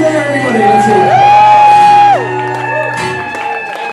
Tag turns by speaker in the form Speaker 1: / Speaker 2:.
Speaker 1: for everybody. Let's hear it.